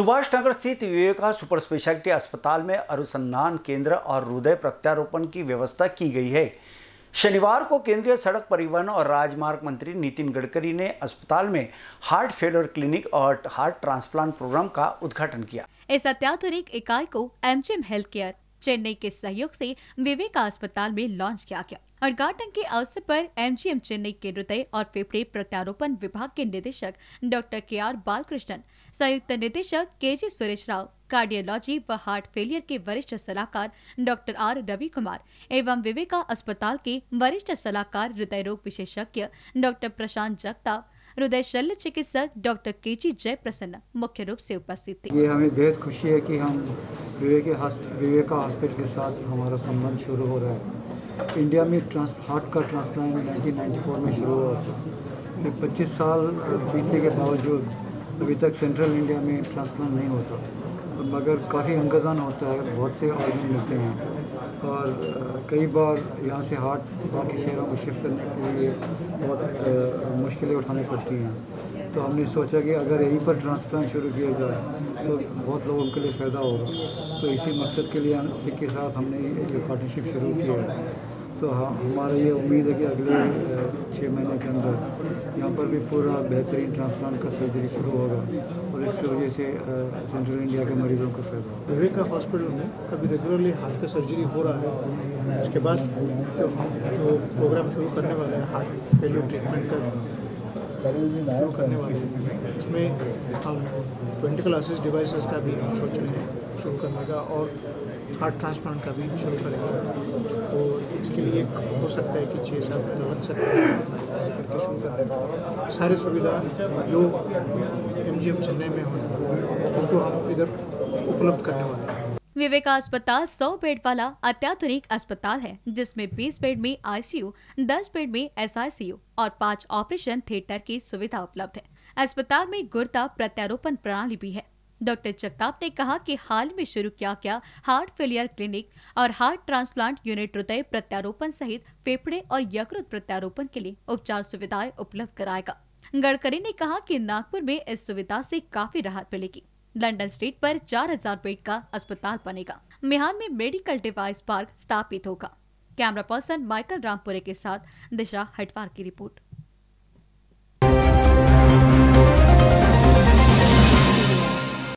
सुभाष नगर स्थित Viveka super speciality अस्पताल में अनुसंधान केंद्र और हृदय प्रत्यारोपण की व्यवस्था की गई है। शनिवार को केंद्रीय सड़क परिवहन और राजमार्ग मंत्री नितिन गडकरी ने अस्पताल में हार्ट फेलर क्लिनिक और हार्ट ट्रांसप्लांट प्रोग्राम का उद्घाटन किया। इस अत्याधुनिक इकाई को एमजीएम हेल्थ केयर चेन्नई के सहयोग से विवेका अस्पताल में लॉन्च किया गया। उद्घाटन के अवसर पर एमजीएम चेन्नई के हृदय और फेफड़े प्रत्यारोपण विभाग के निदेशक डॉक्टर के आर बालकृष्णन, संयुक्त निदेशक K G Suresh Rao, cardiology व हार्ट फेलियर के वरिष्ठ सलाहकार डॉक्टर आर रवि कुमार एवं विवेका अस्पताल के वरिष्ठ सलाहकार हृदय रोग विशेषज्ञ डॉक्टर प्रशांत जगताप, हृदय शल्य चिकित्सक डॉक्टर के जी जय प्रसन्न मुख्य रूप से उपस्थित थे। ये हमें बेहद खुशी है कि हम विवेका हॉस्पिटल के साथ हमारा संबंध शुरू हो रहा है। इंडिया में ट्रांस, हार्ट का ट्रांसप्लांट 1994 में शुरू हुआ था। फिर पच्चीस साल बीतने के बावजूद अभी तक सेंट्रल इंडिया में ट्रांसप्लांट नहीं होता। तो मगर काफ़ी अंगदान होता है, बहुत से ऑर्गन मिलते हैं। और कई बार यहाँ से हार्ट बाकी शहरों को शिफ्ट करने के लिए बहुत मुश्किलें उठानी पड़ती हैं। तो हमने सोचा कि अगर यहीं पर ट्रांसप्लांट शुरू किया जाए तो बहुत लोगों के लिए फ़ायदा होगा। तो इसी मकसद के लिए के साथ हमने ये पार्टनरशिप शुरू की है। तो हाँ हमारा ये उम्मीद है कि अगले छः महीने के अंदर यहाँ पर भी पूरा बेहतरीन ट्रांसप्लांट का सर्जरी शुरू होगा और इस वजह से सेंट्रल इंडिया के मरीजों को फ़ायदा विवेका हॉस्पिटल में अभी रेगुलरली हार्ट का सर्जरी हो रहा है, उसके बाद जो जो प्रोग्राम शुरू करने वाले हैं, हार्ट फेलियर ट्रीटमेंट का शुरू करने वाले हैं उसमें हम ट्वेंटी क्लासेस डिवाइसेस का भी हम सोच रहे हैं, शुरू करने का और हार्ट ट्रांसप्लांट का भी शुरू करेंगे। तो इसके लिए हो सकता है कि छः सात लग सकते हैं करके शुरू कर सारी सुविधा जो एमजीएम चेन्नई में हो, उसको हम इधर उपलब्ध करने वाले हैं। विवेका अस्पताल 100 बेड वाला अत्याधुनिक अस्पताल है, जिसमें 20 बेड में आईसीयू 10 बेड में एसआईसीयू और 5 ऑपरेशन थिएटर की सुविधा उपलब्ध है। अस्पताल में गुर्दा प्रत्यारोपण प्रणाली भी है। डॉक्टर जगताप ने कहा कि हाल में शुरू किया गया हार्ट फेलियर क्लिनिक और हार्ट ट्रांसप्लांट यूनिट हृदय प्रत्यारोपण सहित फेफड़े और यकृत प्रत्यारोपण के लिए उपचार सुविधाएँ उपलब्ध कराएगा। गडकरी ने कहा कि नागपुर में इस सुविधा से काफ़ी राहत मिलेगी। लंदन स्ट्रीट पर 4000 बेड का अस्पताल बनेगा। मिहान में मेडिकल डिवाइस पार्क स्थापित होगा। कैमरा पर्सन माइकल रामपुरे के साथ दिशा हटवार की रिपोर्ट।